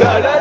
야, 야.